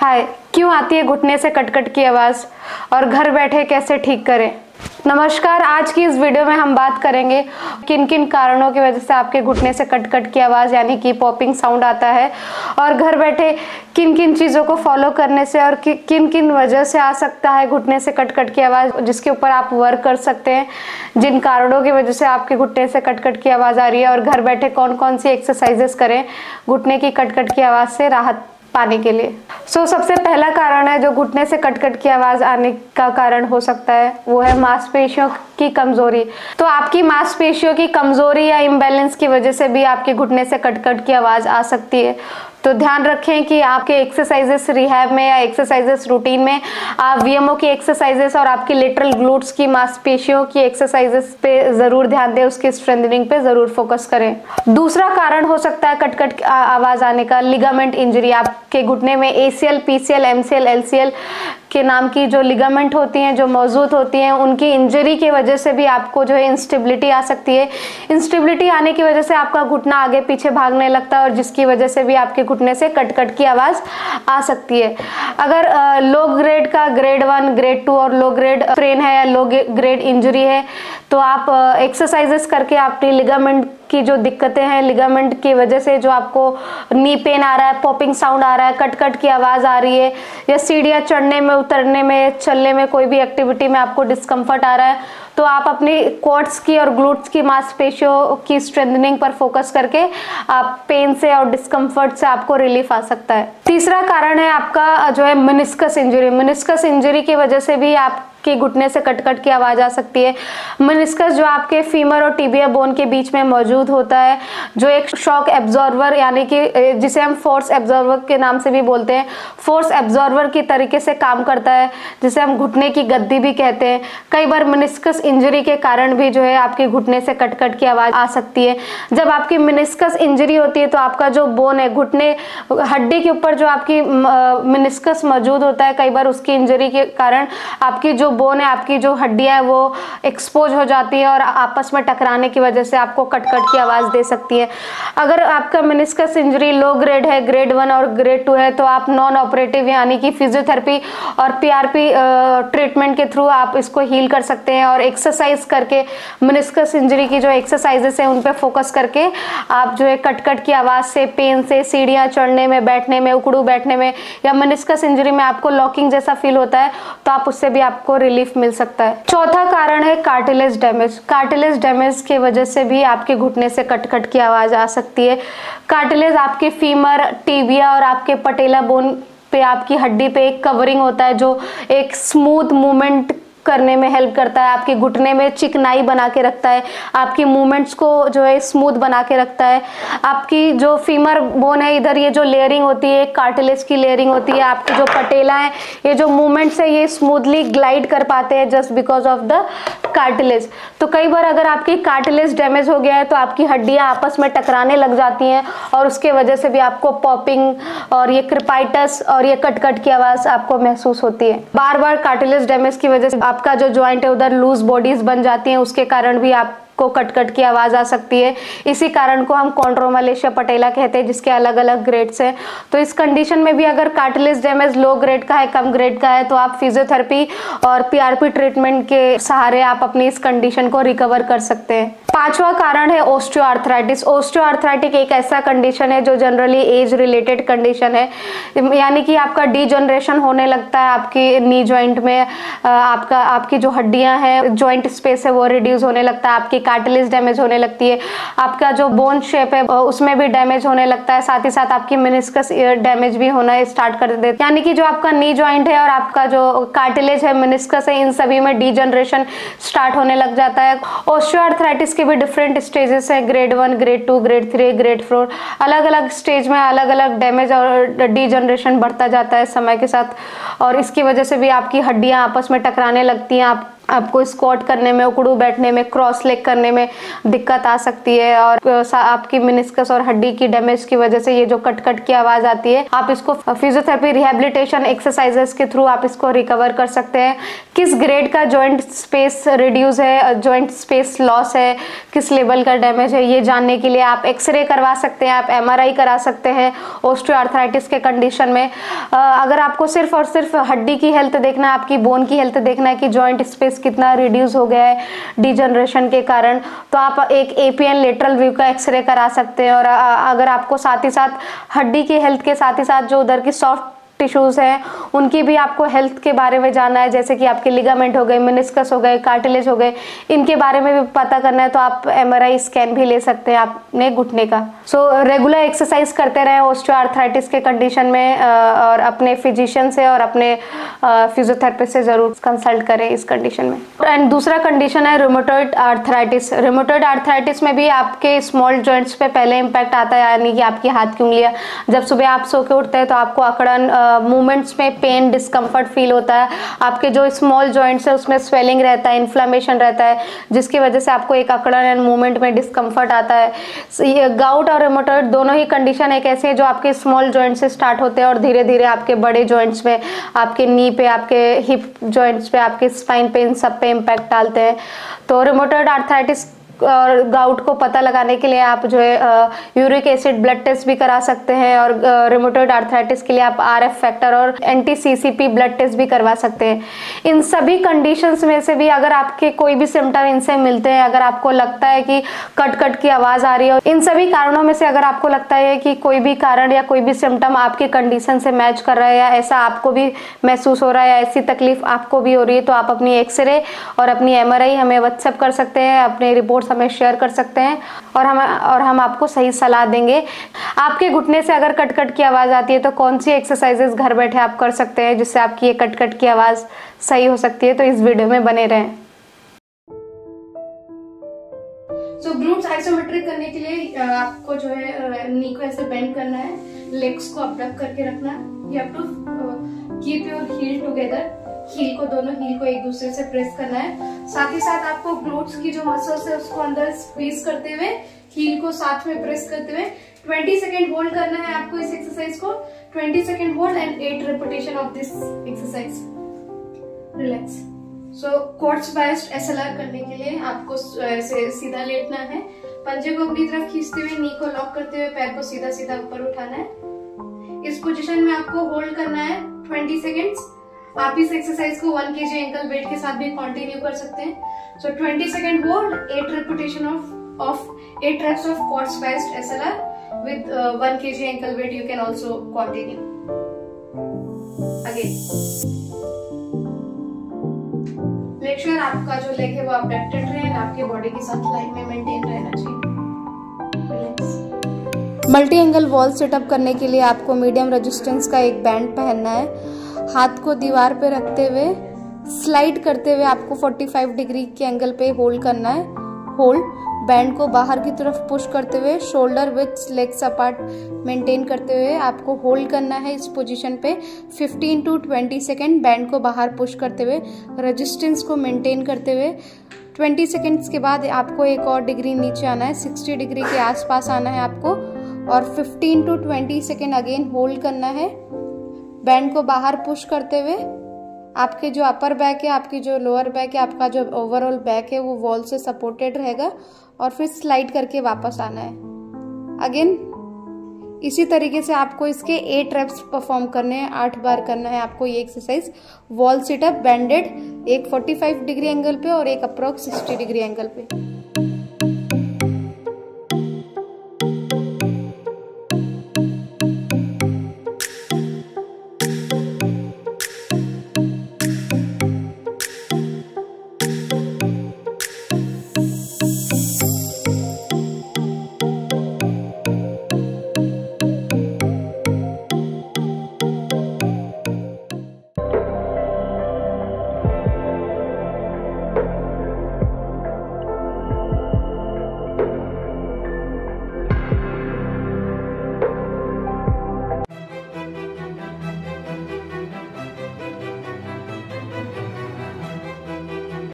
हाय क्यों आती है घुटने से कटकट की आवाज़? और घर बैठे कैसे ठीक करें? नमस्कार आज की इस वीडियो में हम बात करेंगे किन किन कारणों की वजह से आपके घुटने से कटकट की आवाज़ यानी कि पॉपिंग साउंड आता है। और घर बैठे किन किन चीज़ों को फॉलो करने से और कि, किन किन वजह से आ सकता है घुटने से कटकट की आवाज़ जिसके ऊपर आप वर्क कर सकते हैं जिन कारणों की वजह से आपके घुटने से कटकट की आवाज़ आ रही है। और घर बैठे कौन कौन सी एक्सरसाइजेस करें घुटने की कटकट की आवाज़ से राहत पाने के लिए। सो so, सबसे पहला कारण है जो घुटने से कटकट की आवाज़ आने का कारण हो सकता है वो है मांसपेशियों की कमज़ोरी। तो आपकी मांसपेशियों की कमज़ोरी या इम्बेलेंस की वजह से भी आपके घुटने से कटकट की आवाज़ आ सकती है। तो ध्यान रखें कि आपके एक्सरसाइजेस रिहैब में या एक्सरसाइजेस रूटीन में, आप वीएमओ की एक्सरसाइजेस और आपके लिटरल ग्लूट्स की मांसपेशियों की एक्सरसाइजेस पे ज़रूर ध्यान दें, उसकी स्ट्रेंथनिंग पे ज़रूर फोकस करें। दूसरा कारण हो सकता है कटकट आवाज़ आने का लिगामेंट इंजरी आपके घुटने में A C L PCL C LCL के नाम की जो लिगामेंट होती हैं, जो मौजूद होती हैं, उनकी इंजरी की वजह से भी आपको जो है इंस्टेबिलिटी आ सकती है। इंस्टेबिलिटी आने की वजह से आपका घुटना आगे पीछे भागने लगता है और जिसकी वजह से भी आपके घुटने से कटकट की आवाज़ आ सकती है। अगर लो ग्रेड का ग्रेड वन ग्रेड टू और लो ग्रेड फ्रेन है या लो ग्रेड इंजरी है तो आप एक्सरसाइजेस करके अपनी लिगामेंट की जो दिक्कतें हैं लिगामेंट की वजह से जो आपको नी पेन आ रहा है पॉपिंग साउंड आ रहा है कट कट की आवाज़ आ रही है, या सीढ़ियाँ चढ़ने में, उतरने में, चलने में कोई भी एक्टिविटी में आपको डिस्कम्फर्ट आ रहा है तो आप अपनी कोट्स की और ग्लूट्स की मांसपेशियों की स्ट्रेंथनिंग पर फोकस करके आप पेन से और डिस्कम्फर्ट से आपको रिलीफ आ सकता है। तीसरा कारण है आपका जो है मिनिस्कस इंजरी मिनिस्कस इंजरी की वजह से भी आप कि घुटने से कटकट की आवाज़ आ सकती है। मनिस्कस जो आपके फीमर और टीबिया बोन के बीच में मौजूद होता है, जो एक शॉक एब्जॉर्वर यानी कि जिसे हम फोर्स एब्जॉर्वर के नाम से भी बोलते हैं। फोर्स एब्जॉर्वर की तरीके से काम करता है, जिसे हम घुटने की गद्दी भी कहते हैं। कई बार मिनिस्कस इंजरी के कारण भी जो है आपके घुटने से कटकट की आवाज़ आ सकती है। जब आपकी मिनिस्कस इंजरी होती है तो आपका जो बोन है, घुटने, हड्डी के ऊपर जो आपकी मिनिस्कस मौजूद होता है, कई बार उसकी इंजरी के कारण आपकी जो बोन है आपकी जो हड्डियाँ है वो एक्सपोज हो जाती है और आपस में टकराने की वजह से आपको कटकट की आवाज़ दे सकती है। अगर आपका मिनिस्कस इंजरी लो ग्रेड है ग्रेड वन और ग्रेड टू है तो आप नॉन ऑपरेटिव यानी कि फिजियोथेरेपी और पीआरपी ट्रीटमेंट के थ्रू आप इसको हील कर सकते हैं और एक्सरसाइज करके मिनिस्कस इंजरी की जो एक्सरसाइजेस हैं उन पर फोकस करके आप जो है कटकट की आवाज़ से पेन से, सीढ़ियाँ चढ़ने में, बैठने में उकड़ू बैठने में या मिनिस्कस इंजरी में आपको लॉकिंग जैसा फील होता है तो आप उससे भी आपको रिलीफ मिल सकता है। चौथा कारण है कार्टिलेज डैमेज कार्टिलेज डैमेज के वजह से भी आपके घुटने से कटकट की आवाज़ आ सकती है। कार्टिलेज आपके फीमर टीबिया और आपके पटेला बोन पे, आपकी हड्डी पे एक कवरिंग होता है, जो एक स्मूथ मूवमेंट करने में हेल्प करता है, आपके घुटने में चिकनाई बना के रखता है, आपकी मूवमेंट्स को जो है स्मूथ बना के रखता है। आपकी जो फीमर बोन है, इधर ये जो लेयरिंग होती है कार्टिलेज की लेयरिंग होती है, आपकी जो पटेला है, ये जो मूवमेंट्स है, ये स्मूथली ग्लाइड कर पाते हैं just because of the cartilage तो कई बार अगर आपकी कार्टिलेज डैमेज हो गया है तो आपकी हड्डियाँ आपस में टकराने लग जाती हैं और उसके वजह से भी आपको पॉपिंग और ये क्रिपाइटस और ये कटकट की आवाज़ आपको महसूस होती है। बार बार कार्टिलेज डैमेज की वजह से आपका जो ज्वाइंट है, उधर लूज बॉडीज बन जाती हैं, उसके कारण भी आप को कट कट की आवाज़ आ सकती है। इसी कारण को हम कॉन्ट्रोमलेशिया पटेला कहते हैं, जिसके अलग अलग ग्रेड्स हैं। तो इस कंडीशन में भी अगर कार्टिलेज डैमेज लो ग्रेड का है, कम ग्रेड का है तो आप फिजियोथेरेपी और पीआरपी ट्रीटमेंट के सहारे आप अपनी इस कंडीशन को रिकवर कर सकते हैं। पांचवा कारण है ओस्टियोआर्थराइटिस ओस्टियोआर्थराइटिक एक ऐसा कंडीशन है जो जनरली एज रिलेटेड कंडीशन है। यानी कि आपका डी जनरेशन होने लगता है, आपकी नी जॉइंट में आपका, आपकी जो हड्डियाँ हैं जॉइंट स्पेस है, वो रिड्यूस होने लगता है, आपकी कार्टिलेज डैमेज होने लगती है। आपका जो बोन शेप है उसमें भी डैमेज होने लगता है। साथ ही साथ आपकी मिनिस्कस डैमेज भी होना स्टार्ट कर देते यानी कि जो आपका नी ज्वाइंट है और आपका जो कार्टिलेज है मिनिस्कस है, इन सभी में डीजनरेशन स्टार्ट होने लग जाता है। ऑस्ट्रियोआर्थराइटिस के भी डिफरेंट स्टेजेस हैं। Grade one grade two grade three grade four अलग अलग स्टेज में अलग अलग डैमेज और डीजनरेशन बढ़ता जाता है समय के साथ। और इसकी वजह से भी आपकी हड्डियाँ आपस में टकराने लगती हैं। आप आपको स्क्वाट करने में, उकड़ू बैठने में क्रॉस लेग करने में दिक्कत आ सकती है और आपकी मिनिस्कस और हड्डी की डैमेज की वजह से ये जो कट कट की आवाज़ आती है, आप इसको फिजियोथेरेपी रिहेबिलिटेशन एक्सरसाइजेस के थ्रू आप इसको रिकवर कर सकते हैं। किस ग्रेड का जॉइंट स्पेस रिड्यूस है जॉइंट स्पेस लॉस है, किस लेवल का डैमेज है, ये जानने के लिए आप एक्सरे करवा सकते हैं, आप एमआरआई करा सकते हैं ओस्टियोआर्थराइटिस के कंडीशन में। अगर आपको सिर्फ़ और सिर्फ़ हड्डी की हेल्थ देखना है, आपकी बोन की हेल्थ देखना है कि जॉइंट स्पेस कितना रिड्यूस हो गया है डिजनरेशन के कारण तो आप एक एपीएन लेटरल व्यू का एक्सरे करा सकते हैं और अगर आपको साथ ही साथ हड्डी की हेल्थ के साथ ही साथ जो उधर की सॉफ्ट टिश्यूज हैं, उनकी भी आपको हेल्थ के बारे में जानना है, जैसे कि आपके लिगामेंट हो गए मिनिस्कस हो गए कार्टिलेज हो गए, इनके बारे में भी पता करना है तो आप एमआरआई स्कैन भी ले सकते हैं आपने घुटने का। सो रेगुलर एक्सरसाइज करते रहे ऑस्टियोआर्थराइटिस के कंडीशन में और अपने फिजिशियन से और अपने फिजियोथेरेपिस्ट से ज़रूर कंसल्ट करें इस कंडीशन में। एंड दूसरा कंडीशन है रोमोटॉइड आर्थराइटिस रोमोटॉइड आर्थराइटिस में भी आपके स्मॉल जॉइंट्स पे पहले इम्पैक्ट आता है, यानी कि आपकी हाथ की उंगलियाँ। जब सुबह आप सो के उठते हैं तो आपको अकड़न मूवमेंट्स में पेन डिस्कम्फर्ट फील होता है। आपके जो स्मॉल जॉइंट्स है, उसमें स्वेलिंग रहता है इन्फ्लामेशन रहता है, जिसकी वजह से आपको एक अकड़न एंड मूवमेंट में डिस्कम्फर्ट आता है। ये गाउट और रेमोटॉइड दोनों ही कंडीशन एक ऐसे हैं जो आपके स्मॉल जॉइंट से स्टार्ट होते हैं और धीरे धीरे आपके बड़े जॉइंट्स में, आपके नी पे, आपके हिप जॉइंट्स पे, आपके स्पाइन पे इन सब पे इम्पैक्ट डालते हैं। तो रेमोटॉइड आर्थराइटिस और गाउट को पता लगाने के लिए आप जो है यूरिक एसिड ब्लड टेस्ट भी करा सकते हैं और रिमोटोड आर्थराइटिस के लिए आप आर एफ़ फैक्टर और एंटी सीसीपी ब्लड टेस्ट भी करवा सकते हैं। इन सभी कंडीशंस में से भी अगर आपके कोई भी सिम्टम इनसे मिलते हैं, अगर आपको लगता है कि कट कट की आवाज़ आ रही है, इन सभी कारणों में से अगर आपको लगता है कि कोई भी कारण या कोई भी सिम्टम आपके कंडीशन से मैच कर रहा है या ऐसा आपको भी महसूस हो रहा है या ऐसी तकलीफ़ आपको भी हो रही है तो आप अपनी एक्सरे और अपनी एमआरआई हमें व्हाट्सएप कर सकते हैं, अपने हमें शेयर कर सकते हैं और हम और हम आपको सही सलाह देंगे। आपके घुटने से अगर कट कट की आवाज़ आती है तो कौन सी एक्सरसाइजेस घर बैठे आप कर सकते हैं जिससे आपकी ये कट कट की आवाज़ सही हो सकती है? तो इस वीडियो में बने रहें। सो ग्लूट्स आइसोमेट्रिक करने के लिए आपको जो है नी को ऐसे बेंड करना है लेग्स को अपडक करके रखना है। You have to keep your heel together heel को, दोनों हील को एक दूसरे से प्रेस करना है। साथ ही साथ आपको ग्लूट्स की जो मसल्स है, उसको अंदर स्क्वीज करते हुए हील को साथ में प्रेस करते हुए 20 सेकेंड होल्ड करना है आपको इस एक्सरसाइज को। 20 second hold and eight repetition of this exercise relax so quad best S करने के लिए आपको ऐसे सीधा लेटना है। पंजे को अपनी तरफ़ खींचते हुए नी को लॉक करते हुए, पैर को सीधा सीधा ऊपर उठाना है। इस पोजीशन में आपको होल्ड करना है 20 सेकेंड्स आप इस एक्सरसाइज को one K G ankle wait के साथ भी कंटिन्यू कर सकते हैं। So twenty second hold eight repetition of of eight reps of quad best S L R with one K G ankle weight you can also continue again make sure आपका जो leg है वो updated रहे आपके body के साथ line में maintain रहना चाहिए। मल्टी एंगल वॉल सेटअप करने के लिए आपको मीडियम रेजिस्टेंस का एक बैंड पहनना है। हाथ को दीवार पे रखते हुए स्लाइड करते हुए आपको 45 डिग्री के एंगल पे होल्ड करना है। होल्ड बैंड को बाहर की तरफ़ पुश करते हुए shoulder with legs apart maintain करते हुए आपको होल्ड करना है इस पोजीशन पे। 15 टू 20 सेकेंड बैंड को बाहर पुश करते हुए रेजिस्टेंस को मेंटेन करते हुए। 20 सेकेंड्स के बाद आपको एक और डिग्री नीचे आना है 60 डिग्री के आसपास आना है आपको। और 15 टू 20 सेकेंड अगेन होल्ड करना है। बैंड को बाहर पुश करते हुए, आपके जो अपर बैक है, आपकी जो लोअर बैक है, आपका जो ओवरऑल बैक है, वो वॉल से सपोर्टेड रहेगा और फिर स्लाइड करके वापस आना है। अगेन इसी तरीके से आपको इसके एट रेप्स परफॉर्म करने हैं, आठ बार करना है आपको ये एक्सरसाइज वॉल सिटअप बैंडेड एक 45 डिग्री एंगल पे और एक अप्रोक्स 60 डिग्री एंगल पे।